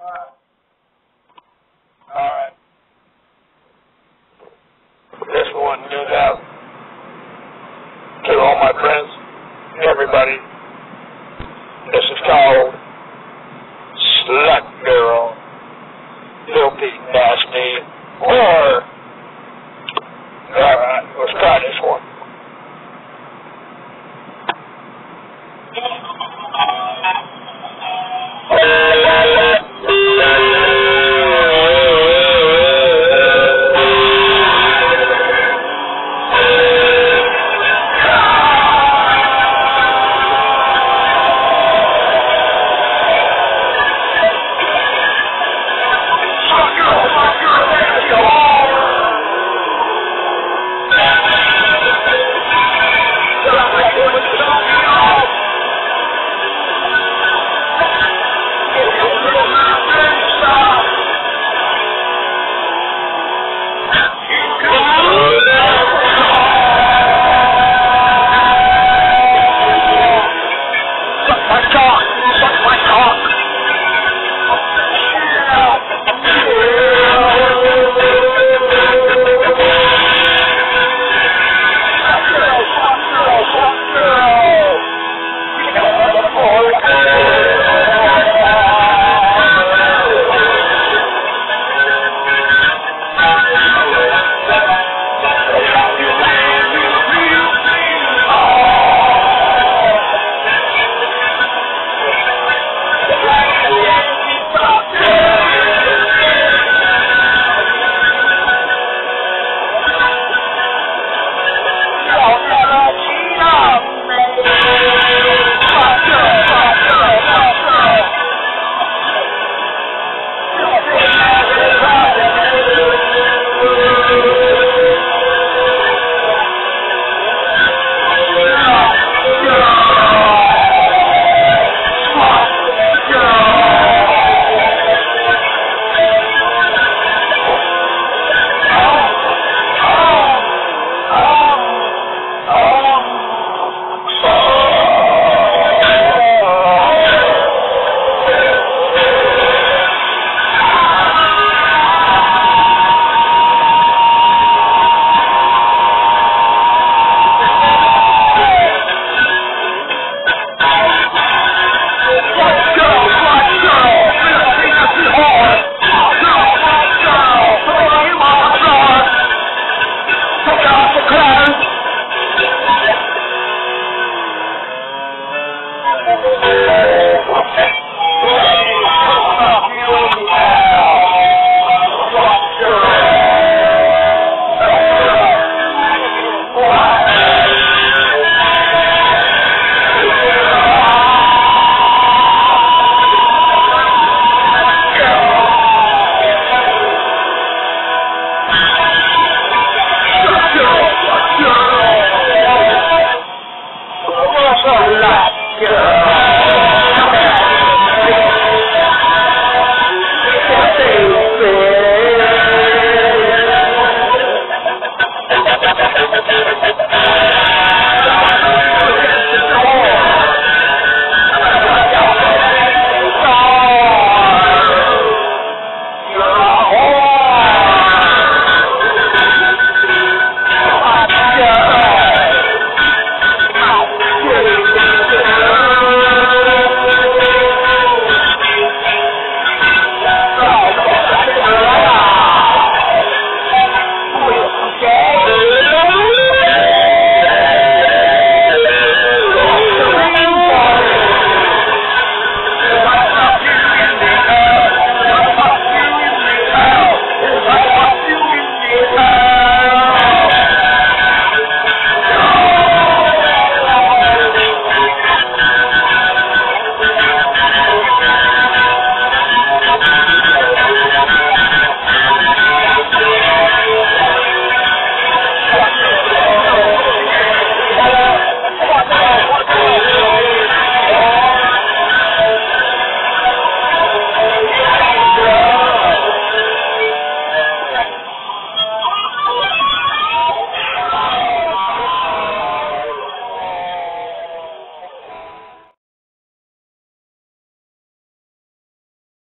All right. All right. This one goes out to all my friends, everybody. This is called Slut Girl, Filthy Nasty or All right, let's try this.